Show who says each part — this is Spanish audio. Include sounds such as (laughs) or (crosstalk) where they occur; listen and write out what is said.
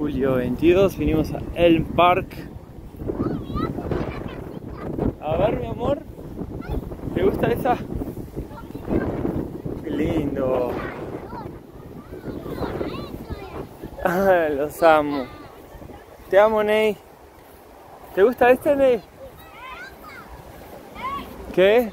Speaker 1: julio 22, vinimos a Elm Park. A ver, mi amor, ¿te gusta esa? Qué lindo. (laughs) Ah, los amo. Te amo, Ney. ¿Te gusta este, Ney? ¿Qué?